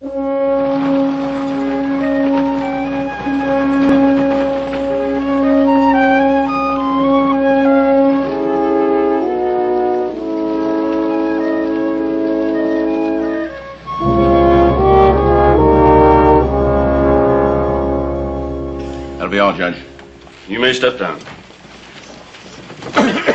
That'll be all, Judge. You may step down.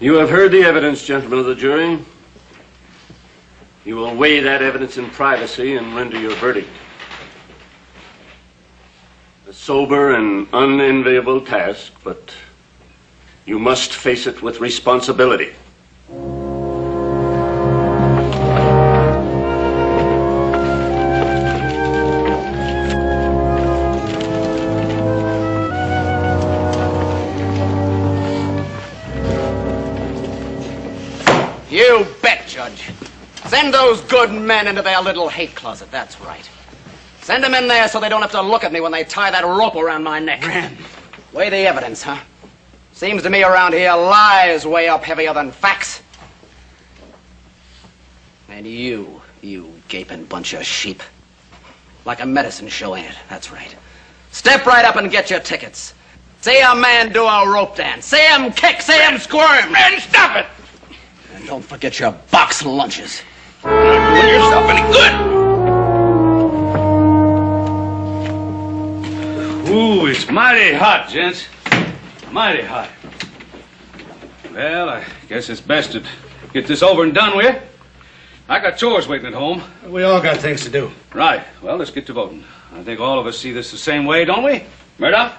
You have heard the evidence, gentlemen of the jury. You will weigh that evidence in privacy and render your verdict. A sober and unenviable task, but you must face it with responsibility. You bet, Judge. Send those good men into their little hate closet, that's right. Send them in there so they don't have to look at me when they tie that rope around my neck. Weigh the evidence, huh? Seems to me around here lies weigh up heavier than facts. And you, you gaping bunch of sheep. Like a medicine show, ain't it? That's right. Step right up and get your tickets. See a man do a rope dance. See him kick. See him squirm. Man, stop it! And don't forget your box lunches. Not doing yourself any good. Ooh, it's mighty hot, gents. Mighty hot. Well, I guess it's best to get this over and done with. I got chores waiting at home. We all got things to do. Right. Well, let's get to voting. I think all of us see this the same way, don't we? Murdoch?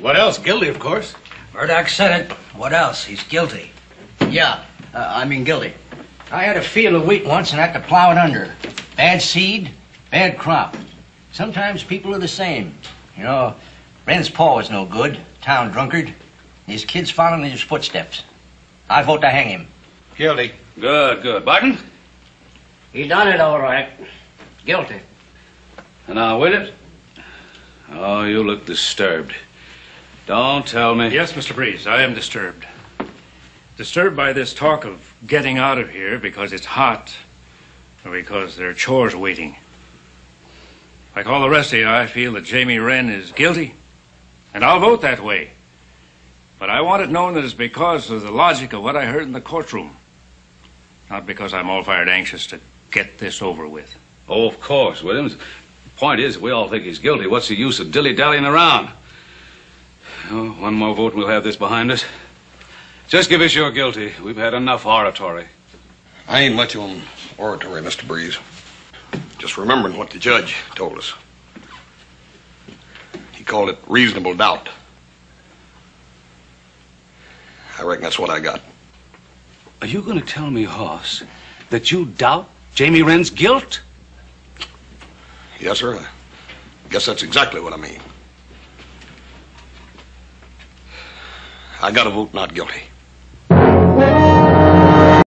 What else? Guilty, of course. Murdoch said it. What else? He's guilty. Yeah, uh, I mean guilty. I had a field of wheat once and had to plow it under. Bad seed, bad crop. Sometimes people are the same. You know, Wren's paw was no good, town drunkard. His kids following in his footsteps. I vote to hang him. Guilty. Good, good. Barton? He done it all right. Guilty. And now with it? Oh, you look disturbed. Don't tell me. Yes, Mr. Breeze, I am disturbed. Disturbed by this talk of getting out of here because it's hot or because there are chores waiting. Like all the rest of you, I feel that Jamie Wren is guilty, and I'll vote that way. But I want it known that it's because of the logic of what I heard in the courtroom, not because I'm all fired anxious to get this over with. Oh, of course, Williams. The point is, we all think he's guilty. What's the use of dilly-dallying around? Oh, one more vote and we'll have this behind us. Just give us your guilty. We've had enough oratory. I ain't much on oratory, Mr. Breeze. Just remembering what the judge told us. He called it reasonable doubt. I reckon that's what I got. Are you going to tell me, Hoss, that you doubt Jamie Wren's guilt? Yes, sir. I guess that's exactly what I mean. I got to vote not guilty.